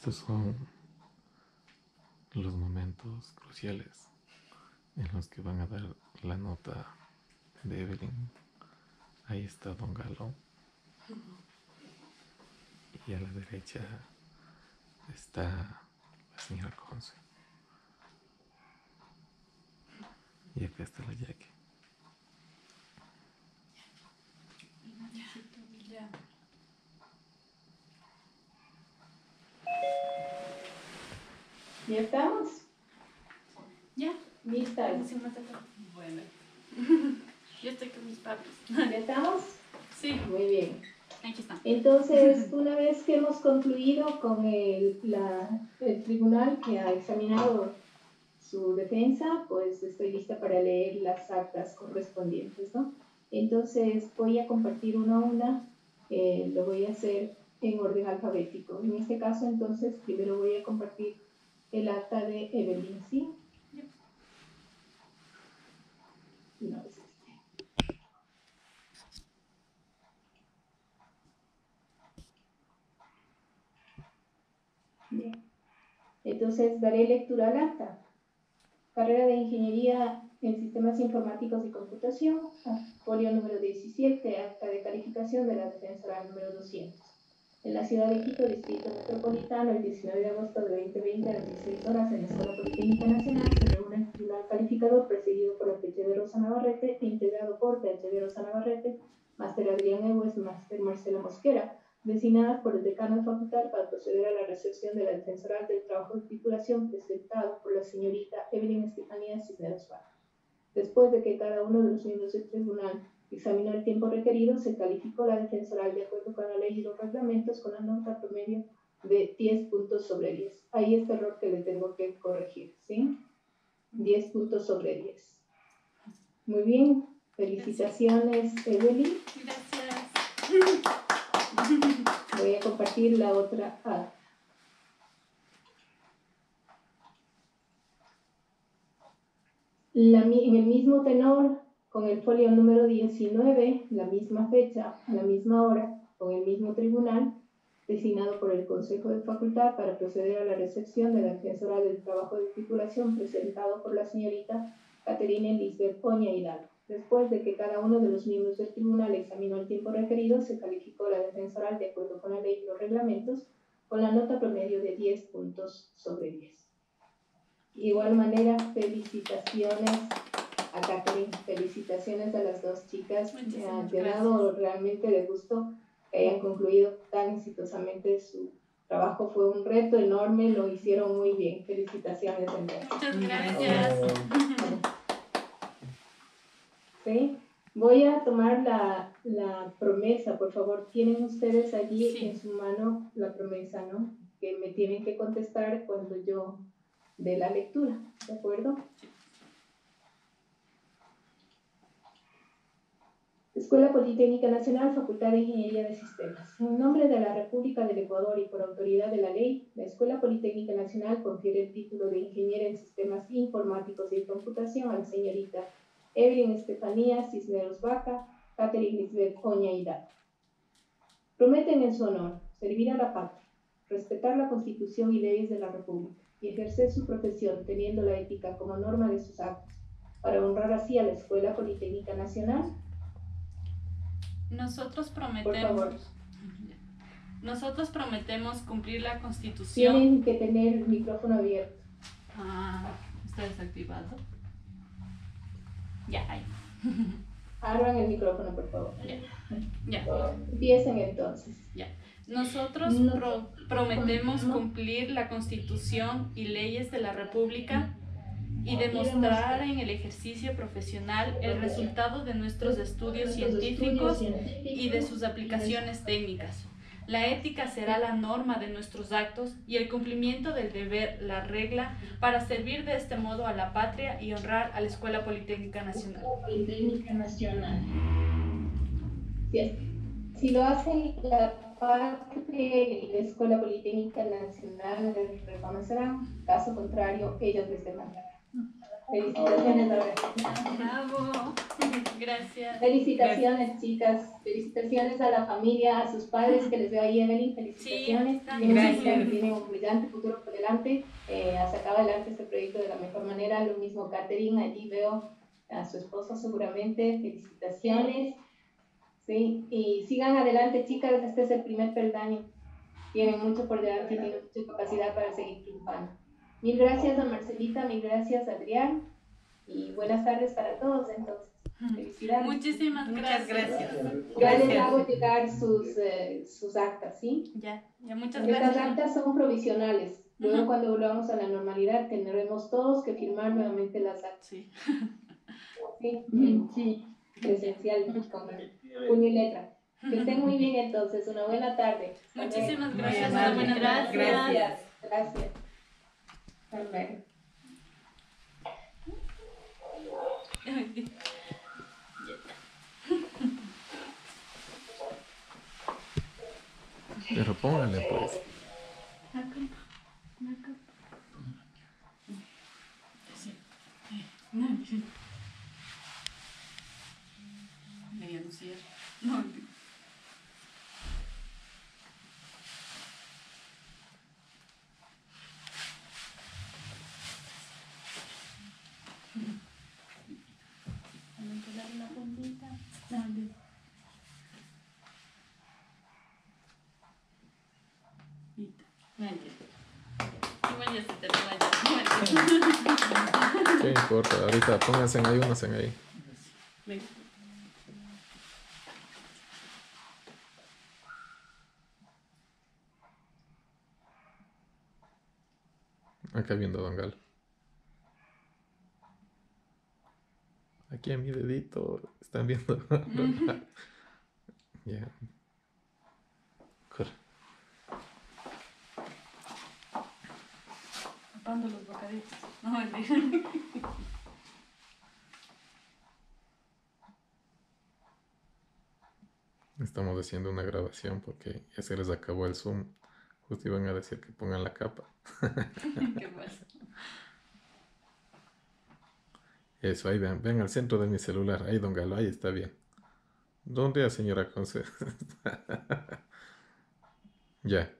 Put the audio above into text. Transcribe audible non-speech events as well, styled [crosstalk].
Estos son los momentos cruciales en los que van a dar la nota de Evelyn. Ahí está Don Galo. Y a la derecha está la señora Conce. Y acá está la Jackie. ¿Ya estamos? Ya. ¿Lista? Bueno. [laughs] Yo estoy con mis papis. ¿Ya estamos? Sí. Muy bien. Aquí está. Entonces, [laughs] una vez que hemos concluido con el, la, el tribunal que ha examinado su defensa, pues estoy lista para leer las actas correspondientes, ¿no? Entonces, voy a compartir una a una, eh, lo voy a hacer en orden alfabético. En este caso, entonces, primero voy a compartir el acta de Evelyn, ¿sí? No es este. Bien. Entonces, daré lectura al acta. Carrera de Ingeniería en Sistemas Informáticos y Computación, folio número 17, acta de calificación de la defensora número 200 en la ciudad de Quito, Distrito Metropolitano, el 19 de agosto de 2020 a las 16 horas en la Escuela Politécnica Nacional se reúne el Tribunal Calificador presidido por el PhD Rosa Navarrete e integrado por PhD Rosa Navarrete, Máster Adrián Ewes, Máster Marcela Mosquera, designadas por el decano de facultad para proceder a la recepción de la defensora del trabajo de titulación presentado por la señorita Evelyn Estefanía Cisneros Barra. Después de que cada uno de los miembros del tribunal examinó el tiempo requerido, se calificó la defensoral de acuerdo con la ley y los reglamentos con la nota promedio de 10 puntos sobre 10. Ahí está el error que le tengo que corregir, ¿sí? 10 puntos sobre 10. Muy bien, felicitaciones Evelyn. Gracias. Voy a compartir la otra acta. La, en el mismo tenor con el folio número 19, la misma fecha, la misma hora, con el mismo tribunal, designado por el Consejo de Facultad para proceder a la recepción de la defensora del trabajo de titulación presentado por la señorita Caterina Lisbeth Oña Hidalgo. Después de que cada uno de los miembros del tribunal examinó el tiempo requerido, se calificó la defensora de acuerdo con la ley y los reglamentos con la nota promedio de 10 puntos sobre 10. De igual manera, felicitaciones a Catherine. Felicitaciones a las dos chicas. Me ha llenado realmente de gusto que hayan concluido tan exitosamente su trabajo. Fue un reto enorme, lo hicieron muy bien. Felicitaciones. Muchas gracias. [laughs] ¿Sí? Voy a tomar la, la, promesa, por favor. Tienen ustedes allí en su mano la promesa, ¿no? Que me tienen que contestar cuando yo dé la lectura, ¿de acuerdo? Escuela Politécnica Nacional, Facultad de Ingeniería de Sistemas. En nombre de la República del Ecuador y por autoridad de la ley, la Escuela Politécnica Nacional confiere el título de Ingeniera en Sistemas Informáticos y Computación a la señorita Evelyn Estefanía Cisneros Vaca, Catherine Lisbeth Oña Hidalgo. Prometen en su honor servir a la patria, respetar la Constitución y leyes de la República y ejercer su profesión teniendo la ética como norma de sus actos, para honrar así a la Escuela Politécnica Nacional nosotros prometemos. Nosotros prometemos cumplir la constitución. Tienen que tener el micrófono abierto. Ah, está desactivado. Ya, ahí. [laughs] Abran el micrófono, por favor. Ya. [laughs] Empiecen entonces. Ya. Nosotros prometemos cumplir la constitución y leyes de la República y demostrar en el ejercicio profesional el resultado de nuestros estudios científicos y de sus aplicaciones técnicas. La ética será la norma de nuestros actos y el cumplimiento del deber la regla para servir de este modo a la patria y honrar a la Escuela Politécnica Nacional. Politécnica Nacional. Si lo hacen la patria y la Escuela Politécnica Nacional les reconocerán, caso contrario, ellos les demandarán. Felicitaciones. Bravo. [laughs] Gracias. Felicitaciones, chicas. Felicitaciones a la familia, a sus padres que les veo ahí, Evelyn. Felicitaciones. Sí, gracias. Tienen un brillante futuro por delante. Eh, ha sacado adelante este proyecto de la mejor manera. Lo mismo, Catherine. Allí veo a su esposo seguramente. Felicitaciones. Sí, y sigan adelante, chicas. Este es el primer peldaño. Tienen mucho por delante y tienen mucha capacidad para seguir triunfando. Mil gracias a Marcelita, mil gracias Adrián y buenas tardes para todos entonces. Felicidades. Muchísimas Muchas gracias. gracias. Ya les hago llegar sus, eh, sus actas, ¿sí? Ya, ya muchas Estas gracias. actas son provisionales. Luego cuando volvamos a la normalidad tendremos todos que firmar nuevamente las actas, Sí. ¿sí? Sí. Presencial, con puño y letra. Que estén muy bien entonces, una buena tarde. Muchísimas gracias. amable. Buenas Gracias. Gracias, gracias. Pero póngale pues. Medio no cierra. No, la bombita. Te lo vaya. ¿Qué importa? Ahorita pónganse ahí, unos en ahí. Venga. Acá viendo a Don Galo. Aquí en mi dedito están viendo. [laughs] Ya. Tapando los bocaditos. No, [laughs] mentira. Estamos haciendo una grabación porque ya se les acabó el Zoom. Justo iban a decir que pongan la capa. [laughs] ¿Qué pasa? Eso, ahí ven, ven al centro de mi celular. Ahí, don Galo, ahí está bien. ¿Dónde, señora Conce? [laughs] ya.